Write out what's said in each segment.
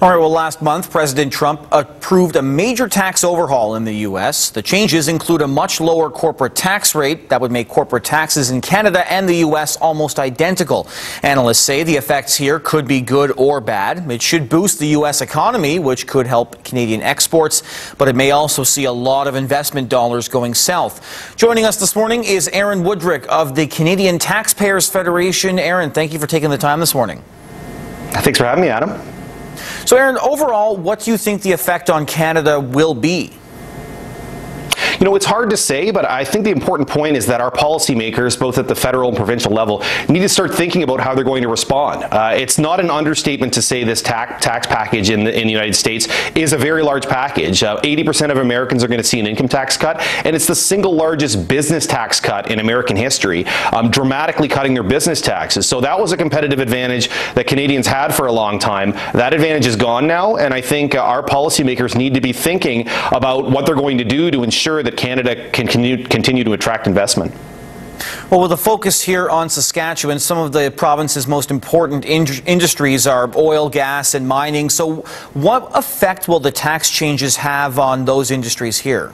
All right, well, last month, President Trump approved a major tax overhaul in the U.S. The changes include a much lower corporate tax rate that would make corporate taxes in Canada and the U.S. almost identical. Analysts say the effects here could be good or bad. It should boost the U.S. economy, which could help Canadian exports, but it may also see a lot of investment dollars going south. Joining us this morning is Aaron Wudrick of the Canadian Taxpayers Federation. Aaron, thank you for taking the time this morning. Thanks for having me, Adam. So, Aaron, overall, what do you think the effect on Canada will be? You know, it's hard to say, but I think the important point is that our policymakers, both at the federal and provincial level, need to start thinking about how they're going to respond. Uh, it's not an understatement to say this tax, tax package in the, in the United States is a very large package. 80% uh, of Americans are going to see an income tax cut, and it's the single largest business tax cut in American history, um, dramatically cutting their business taxes. So that was a competitive advantage that Canadians had for a long time. That advantage is gone now, and I think uh, our policymakers need to be thinking about what they're going to do to ensure that Canada can continue, continue to attract investment? Well, with a focus here on Saskatchewan, some of the province's most important in industries are oil, gas, and mining. So, what effect will the tax changes have on those industries here?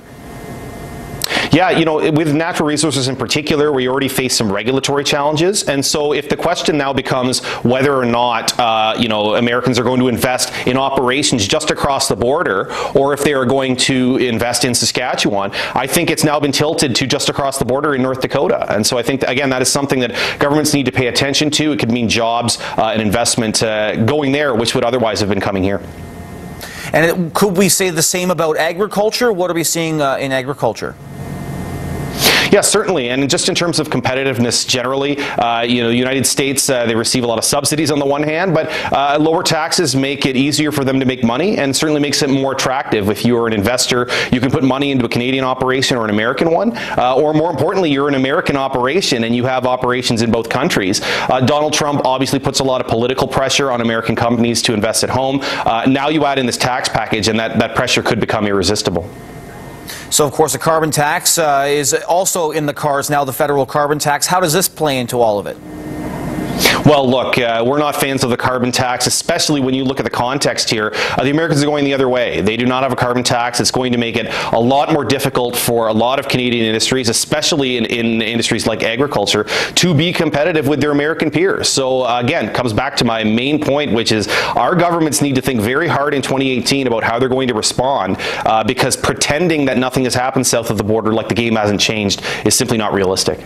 Yeah, you know, with natural resources in particular, we already face some regulatory challenges. And so if the question now becomes whether or not, uh, you know, Americans are going to invest in operations just across the border or if they are going to invest in Saskatchewan, I think it's now been tilted to just across the border in North Dakota. And so I think, that, again, that is something that governments need to pay attention to. It could mean jobs uh, and investment uh, going there, which would otherwise have been coming here. And it, could we say the same about agriculture? What are we seeing uh, in agriculture? Yeah, certainly. And just in terms of competitiveness generally, uh, you know, United States, uh, they receive a lot of subsidies on the one hand, but uh, lower taxes make it easier for them to make money and certainly makes it more attractive. If you're an investor, you can put money into a Canadian operation or an American one, uh, or more importantly, you're an American operation and you have operations in both countries. Uh, Donald Trump obviously puts a lot of political pressure on American companies to invest at home. Uh, now you add in this tax package and that, that pressure could become irresistible. So, of course, a carbon tax uh, is also in the cards now, the federal carbon tax. How does this play into all of it? Well, look, uh, we're not fans of the carbon tax, especially when you look at the context here. Uh, the Americans are going the other way. They do not have a carbon tax. It's going to make it a lot more difficult for a lot of Canadian industries, especially in, in industries like agriculture, to be competitive with their American peers. So, uh, again, comes back to my main point, which is our governments need to think very hard in 2018 about how they're going to respond uh, because pretending that nothing has happened south of the border, like the game hasn't changed, is simply not realistic.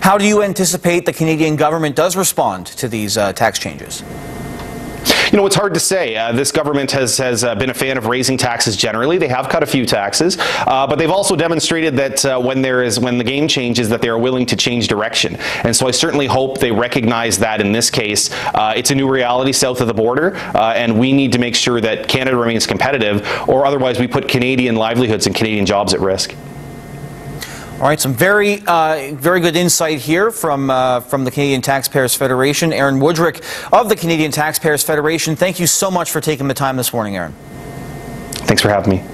How do you anticipate the Canadian government does respond to these uh, tax changes? You know, it's hard to say. Uh, this government has, has uh, been a fan of raising taxes generally. They have cut a few taxes, uh, but they've also demonstrated that uh, when there is when the game changes, that they are willing to change direction. And so I certainly hope they recognize that in this case, uh, it's a new reality south of the border, uh, and we need to make sure that Canada remains competitive, or otherwise we put Canadian livelihoods and Canadian jobs at risk. All right, some very, uh, very good insight here from uh, from the Canadian Taxpayers Federation. Aaron Wudrick of the Canadian Taxpayers Federation. Thank you so much for taking the time this morning, Aaron. Thanks for having me.